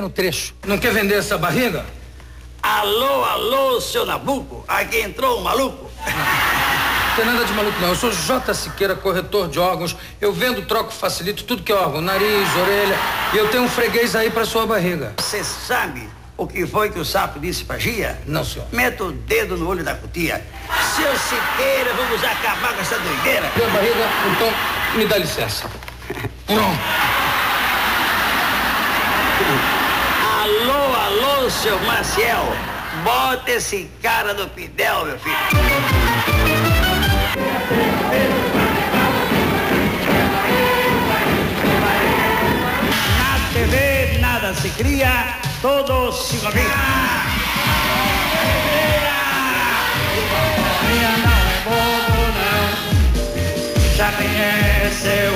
no trecho. Não quer vender essa barriga? Alô, alô, seu Nabuco, aqui entrou um maluco. Não tem nada de maluco não. Eu sou J. Siqueira, corretor de órgãos. Eu vendo, troco, facilito tudo que é órgão, nariz, orelha. E eu tenho um freguês aí pra sua barriga. Você sabe o que foi que o sapo disse pra Gia? Não, senhor. Meta o dedo no olho da cutia. Seu Siqueira, vamos acabar com essa doideira. Minha barriga, então, me dá licença. Pronto. Seu Maciel. Bota esse cara no pidel, meu filho. Na TV nada se cria, todo se copia. Minha não é bobo, não. Já conhece o